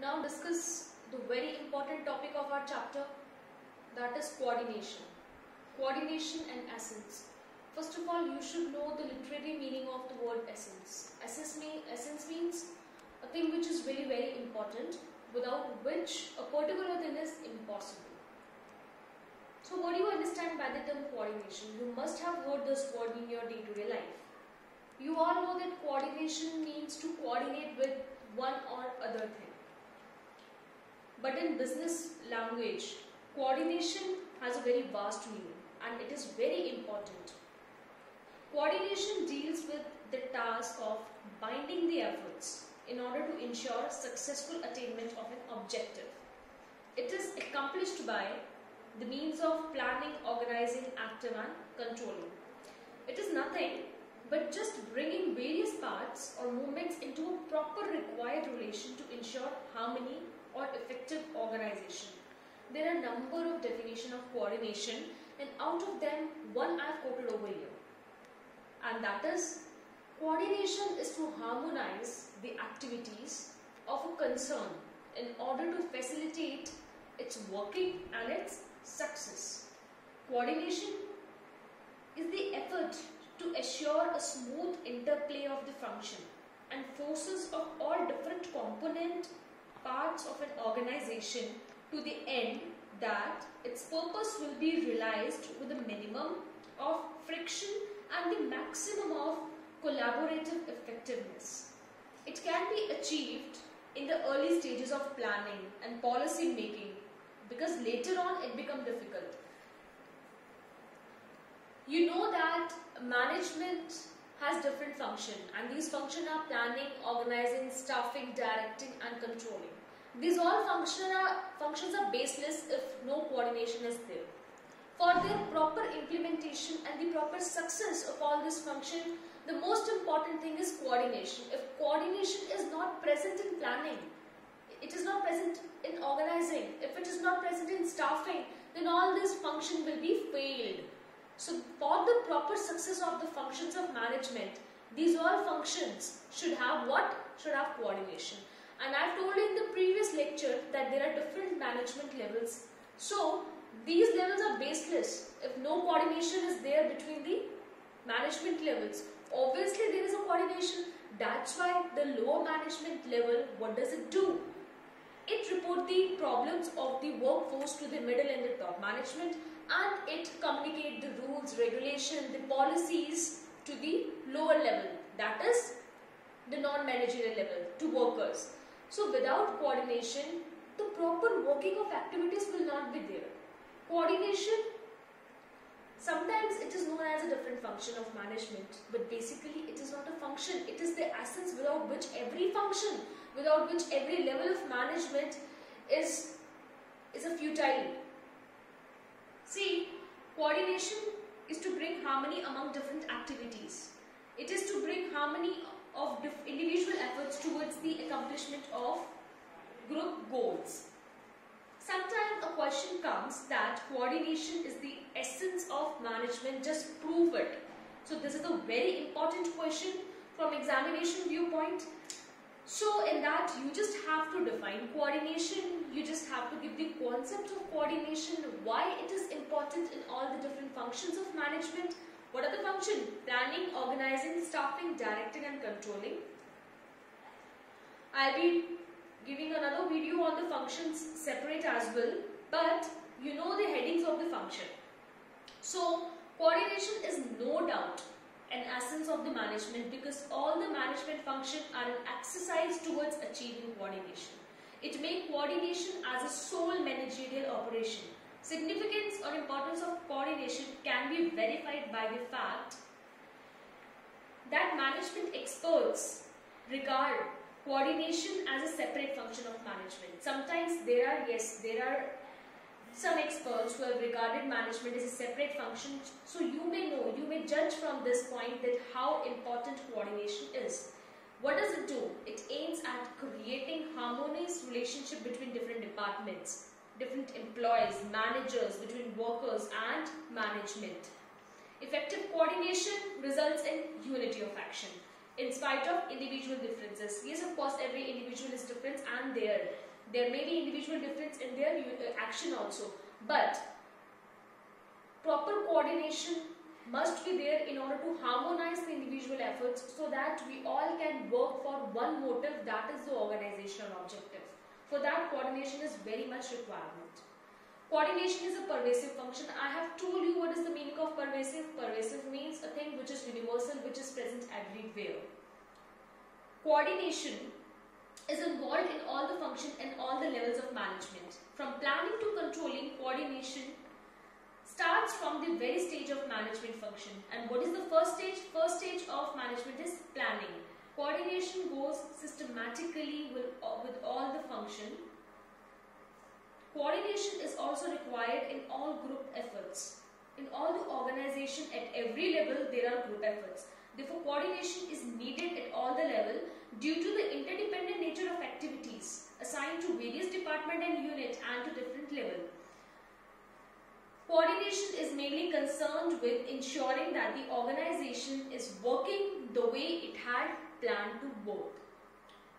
now discuss the very important topic of our chapter that is coordination. Coordination and essence. First of all, you should know the literary meaning of the word essence. Essence, mean, essence means a thing which is very very important without which a particular thing is impossible. So what do you understand by the term coordination? You must have heard this word in your day-to-day -day life. You all know that coordination means to coordinate with one or other thing. But in business language, coordination has a very vast meaning and it is very important. Coordination deals with the task of binding the efforts in order to ensure successful attainment of an objective. It is accomplished by the means of planning, organizing, active and controlling. It is nothing but just bringing various parts or movements into a proper required relation to ensure harmony there are a number of definition of coordination and out of them one I've quoted over here and that is coordination is to harmonize the activities of a concern in order to facilitate its working and its success. Coordination is the effort to assure a smooth interplay of the function and forces of all different component parts of an organization to the end that its purpose will be realized with a minimum of friction and the maximum of collaborative effectiveness. It can be achieved in the early stages of planning and policy making because later on it becomes difficult. You know that management has different functions, and these functions are planning, organizing, staffing, directing and controlling. These all function are, functions are baseless if no coordination is there. For their proper implementation and the proper success of all this function, the most important thing is coordination. If coordination is not present in planning, it is not present in organizing, if it is not present in staffing, then all this function will be failed. So for the proper success of the functions of management, these all functions should have what? Should have coordination. And I've told in the previous lecture that there are different management levels. So these levels are baseless if no coordination is there between the management levels. Obviously there is a coordination. That's why the lower management level, what does it do? It reports the problems of the workforce to the middle and the top management and it communicate the rules, regulation, the policies to the lower level. That is the non-managerial level to workers. So without coordination, the proper working of activities will not be there. Coordination, sometimes it is known as a different function of management, but basically it is not a function. It is the essence without which every function, without which every level of management is, is a futile. See, coordination is to bring harmony among different activities. It is to bring harmony of individual efforts towards the accomplishment of group goals. Sometimes a question comes that coordination is the essence of management, just prove it. So this is a very important question from examination viewpoint. So in that you just have to define coordination, you just have to give the concept of coordination, why it is important in all the different functions of management what are the functions? Planning, organizing, staffing, directing and controlling. I'll be giving another video on the functions separate as well but you know the headings of the function. So coordination is no doubt an essence of the management because all the management functions are an exercise towards achieving coordination. It makes coordination as a sole managerial operation Significance or importance of coordination can be verified by the fact that management experts regard coordination as a separate function of management. Sometimes there are, yes, there are some experts who have regarded management as a separate function. So you may know, you may judge from this point that how important coordination is. What does it do? It aims at creating harmonious relationship between different departments different employees, managers, between workers and management. Effective coordination results in unity of action in spite of individual differences. Yes, of course, every individual is different and there, there may be individual difference in their uh, action also. But proper coordination must be there in order to harmonize the individual efforts so that we all can work for one motive that is the organizational objective. For that coordination is very much requirement. Coordination is a pervasive function. I have told you what is the meaning of pervasive. Pervasive means a thing which is universal, which is present everywhere. Coordination is involved in all the function and all the levels of management. From planning to controlling, coordination starts from the very stage of management function. And what is the first stage? First stage of management is planning. Coordination goes systematically with, all the function. Coordination is also required in all group efforts. In all the organization at every level there are group efforts. Therefore coordination is needed at all the level due to the interdependent nature of activities assigned to various department and unit and to different level. Coordination is mainly concerned with ensuring that the organization is working the way it had planned to work.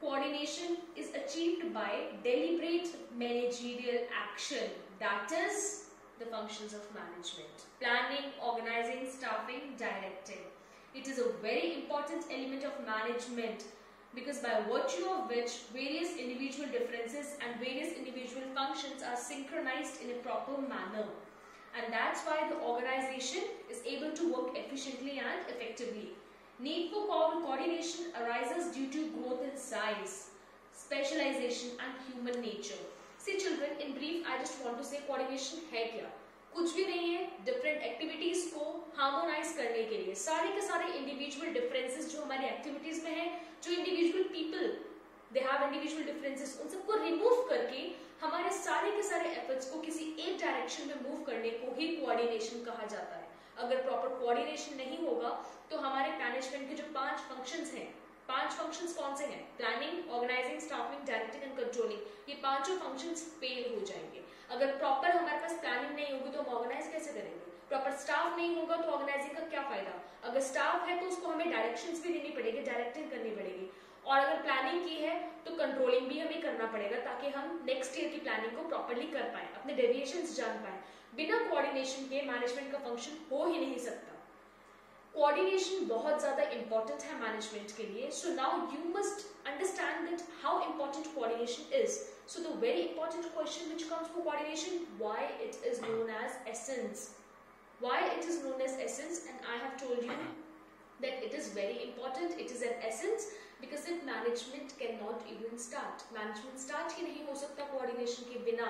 Coordination is achieved by deliberate managerial action, that is the functions of management. Planning, organizing, staffing, directing. It is a very important element of management because by virtue of which various individual differences and various individual functions are synchronized in a proper manner and that's why the organization is able to work efficiently and effectively. Need for co coordination arises due to growth in size, specialization and human nature. See children, in brief, I just want to say coordination है क्या? कुछ भी नहीं है different activities को harmonise करने के लिए सारे के सारे इंडिविजुअल डिफरेंसेस जो हमारी एक्टिविटीज़ में है जो individual people they have individual differences उन सबको रिमूव करके हमारे सारे के सारे एफर्ट्स को किसी एक डायरेक्शन में मूव करने को ही कोऑर्डिनेशन कहा जाता है अगर प्रॉपर कोऑर्डिनेशन नहीं होगा तो हमारे मैनेजमेंट के जो पाँच फ़ंक्शंस हैं, पाँच फ़ंक्शंस कौन से हैं? Planning organizing staffing directing and controlling ये पाँचों फ़ंक्शंस फेल हो जाएँगे। अगर प्रॉपर हमारे पास प्लानिंग नहीं होगी तो हम ऑर्गेनाइज कैसे करेंगे? प्रॉपर स्टाफ नहीं होगा तो ऑर्गेनाइजिंग का क्या फ़ायदा? अगर स्टाफ है तो उसको हमें डायरेक्शंस भी देनी पड़ेगी डायरेक्टिंग करनी पड़ेगी। और अगर प्लानिंग की है तो कंट्रोलिंग भी हमें करना पड़ेगा, ताकि हम नेक्स्ट ईयर की प्लानिंग को प्रॉपरली कर पाए, अपने डेविएशन जान पाए। बिना कोऑर्डिनेशन के मैनेजमेंट का फ़ंक्शन हो ही नहीं सकता। कोऑर्डिनेशन बहुत ज़्यादा इंपॉर्टेंट है मैनेजमेंट के लिए। So now you must understand that how important coordination is so the very important question which comes for coordination why it is known as essence why it is known as essence? And i have told you that it is very important, it is an essence, because if management cannot even start. Management start ही नहीं हो सकता coordination के बिना।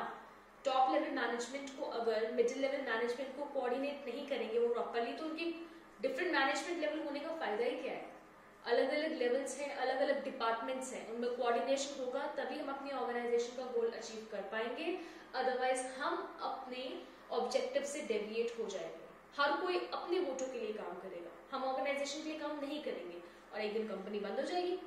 Top level management को अगर middle level management को coordinate नहीं करेंगे वो प्रॉपरली तो उनकी डिफरेंट मैनेजमेंट लेवल होने का फ़ायदा ही क्या है? अलग अलग लेवल्स हैं अलग अलग डिपार्टमेंट्स हैं, उनमें कोऑर्डिनेशन होगा, तभी हम अपनी ऑर्गेनाइजेशन का गोल अचीव कर पाएँगे अदरवाइज़ हम अपने ऑब्जेक्टिव से डेविएट हो जाएँगे। हर कोई अपने वोटों के लिए काम करेगा, हम ऑर्गेनाइजेशन के लिए काम नहीं करेंगे, और एक दिन कंपनी बंद हो जाएगी।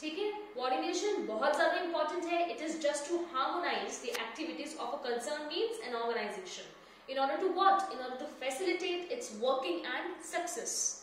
ठीक है? कोऑर्डिनेशन बहुत ज़्यादा इंपॉर्टेंट है। It is just to harmonize the activities of a concern means an organization in order to what? In order to facilitate its working and success.